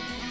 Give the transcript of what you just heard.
Yeah.